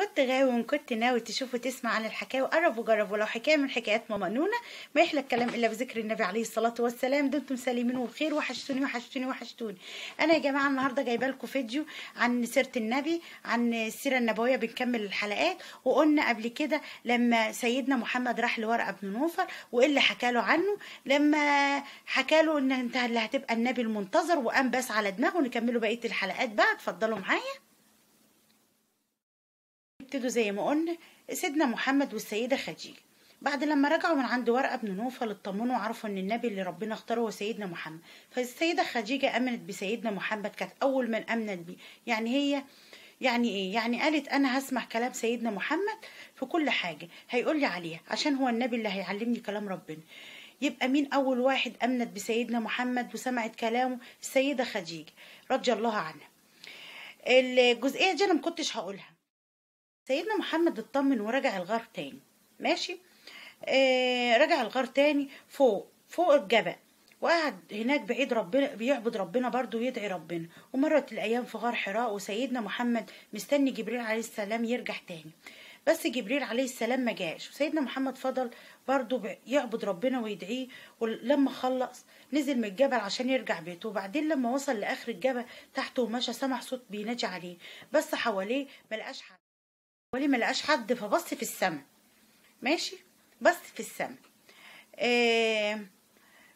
كنت غاوي وإن كنت ناوي تشوف وتسمع عن الحكاوي قرب وجرب ولو حكاية من حكايات ماما نونا ما يحلى الكلام إلا بذكر النبي عليه الصلاة والسلام. دمتم سالمين وبخير وحشتوني وحشتوني وحشتوني. أنا يا جماعة النهارده جايبة لكم فيديو عن سيرة النبي عن السيرة النبوية بنكمل الحلقات. وقلنا قبل كده لما سيدنا محمد راح لورقه بن نوفل وإيه اللي حكى له عنه؟ لما حكى له إن انت اللي هتبقى النبي المنتظر وقام بس على دماغه. نكملوا بقية الحلقات بقى. اتفضلوا معايا. ابتدوا زي ما قلنا سيدنا محمد والسيدة خديجة بعد لما رجعوا من عند ورقة بن نوفل اطمنوا وعرفوا إن النبي اللي ربنا اختاره هو سيدنا محمد. فالسيدة خديجة آمنت بسيدنا محمد كانت أول من آمنت بيه. يعني هي يعني إيه؟ يعني قالت أنا هسمع كلام سيدنا محمد في كل حاجة. هيقول لي عليها عشان هو النبي اللي هيعلمني كلام ربنا. يبقى مين أول واحد آمنت بسيدنا محمد وسمعت كلامه؟ السيدة خديجة رضي الله عنها. الجزئية دي أنا ما كنتش هقولها. سيدنا محمد اطمن ورجع الغار تاني. ماشي؟ آه رجع الغار تاني فوق فوق الجبل. وقعد هناك بعيد ربنا بيعبد ربنا برضه ويدعي ربنا. ومرت الأيام في غار حراء وسيدنا محمد مستني جبريل عليه السلام يرجع تاني. بس جبريل عليه السلام ما جاش. وسيدنا محمد فضل برضه يعبد ربنا ويدعيه. ولما خلص نزل من الجبل عشان يرجع بيته. وبعدين لما وصل لآخر الجبل تحته ومشى سمع صوت بينادي عليه. بس حواليه ما لقاش حد. حواليه ما لقاش حد فبص في السماء ماشي؟ بص في السماء آه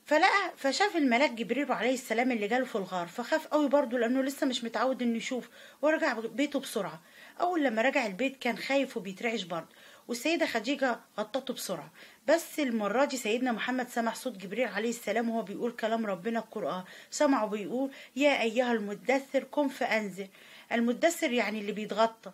فلقى فشاف الملاك جبريل عليه السلام اللي جاله في الغار فخاف قوي برضه لأنه لسه مش متعود إنه يشوف ورجع بيته بسرعة. أول لما رجع البيت كان خايف وبيترعش برضه والسيدة خديجة غطته بسرعة. بس المرة دي سيدنا محمد سمع صوت جبريل عليه السلام وهو بيقول كلام ربنا القرآن. سمعه بيقول يا أيها المدثر قم فأنزل المدثر يعني اللي بيتغطى.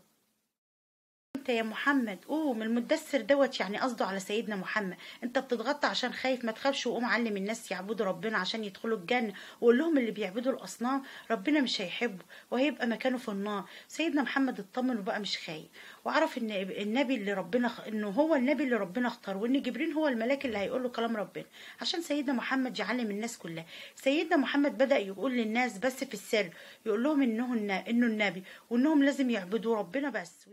انت يا محمد قوم المدثر دوت يعني قصده على سيدنا محمد. انت بتتغطى عشان خايف ما تخافش وقوم علم الناس يعبدوا ربنا عشان يدخلوا الجنة وقول لهم اللي بيعبدوا الأصنام ربنا مش هيحبه وهيبقى مكانه في النار. سيدنا محمد اطمن وبقى مش خايف. وعرف إن النبي اللي ربنا خ... إنه هو النبي اللي ربنا اختاره وإن جبريل هو الملاك اللي هيقول له كلام ربنا. عشان سيدنا محمد يعلم الناس كلها. سيدنا محمد بدأ يقول للناس بس في السر يقول لهم إنه إنه النبي وإنهم لازم يعبدوا ربنا بس.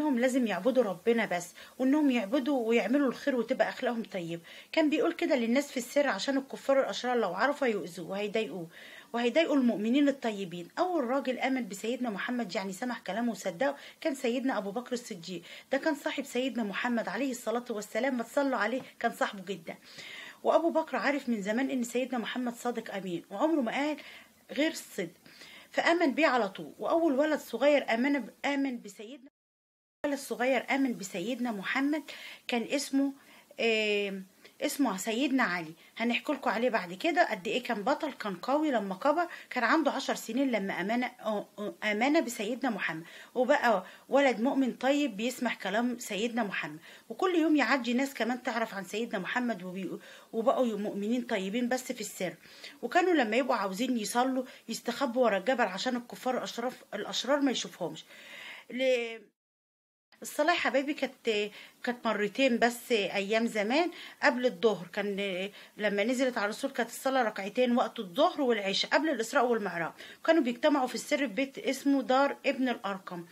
إنهم لازم يعبدوا ربنا بس وإنهم يعبدوا ويعملوا الخير وتبقى أخلاقهم طيبه كان بيقول كده للناس في السر عشان الكفار الأشرار لو عرفوا يؤذوه وهيضايقوه وهيضايقوا المؤمنين الطيبين. أول راجل آمن بسيدنا محمد يعني سمع كلامه وصدقه كان سيدنا أبو بكر الصديق. ده كان صاحب سيدنا محمد عليه الصلاة والسلام ما تصلوا عليه كان صاحبه جدا. وأبو بكر عارف من زمان إن سيدنا محمد صادق أمين وعمره ما قال غير الصدق. فآمن بيه على طول. وأول ولد صغير امن آمن بسيدنا الصغير آمن بسيدنا محمد كان اسمه آه اسمه سيدنا علي. هنحكي لكم عليه بعد كده قد إيه كان بطل كان قوي لما كبر كان عنده عشر سنين لما امن امن بسيدنا محمد. وبقى ولد مؤمن طيب بيسمع كلام سيدنا محمد. وكل يوم يعدي ناس كمان تعرف عن سيدنا محمد وبقوا مؤمنين طيبين بس في السر. وكانوا لما يبقوا عاوزين يصلوا يستخبوا ورا الجبل عشان الكفار الاشرار الأشرار ما يشوفهمش. الصلاة يا حبايبي كانت كانت مرتين بس أيام زمان قبل الظهر. كان لما نزلت على الرسول كانت الصلاة ركعتين وقت الظهر والعشاء قبل الإسراء والمعراج. كانوا بيجتمعوا في السر في بيت اسمه دار ابن الأرقم.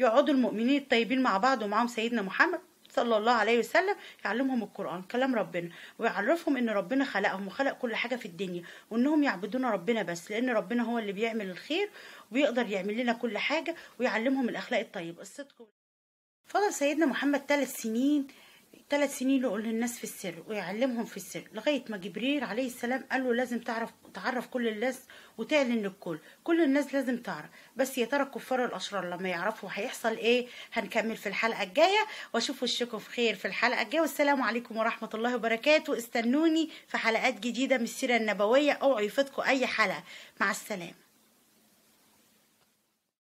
يقعدوا المؤمنين الطيبين مع بعض ومعاهم سيدنا محمد صلى الله عليه وسلم يعلمهم القرآن كلام ربنا ويعرفهم إن ربنا خلقهم وخلق كل حاجة في الدنيا وإنهم يعبدون ربنا بس لأن ربنا هو اللي بيعمل الخير ويقدر يعمل لنا كل حاجة ويعلمهم الأخلاق الطيبة. الصدق فضل سيدنا محمد ثلاث سنين ثلاث سنين يقول للناس في السر ويعلمهم في السر لغاية ما جبريل عليه السلام قال له لازم تعرف تعرف كل الناس وتعلن للكل كل الناس لازم تعرف بس يا ترى الكفار الأشرار لما يعرفوا هيحصل إيه؟ هنكمل في الحلقة الجاية واشوف وشكم في خير في الحلقة الجاية والسلام عليكم ورحمة الله وبركاته. استنوني في حلقات جديدة من السيرة النبوية أوعوا يفوتكم أي حلقة. مع السلامة.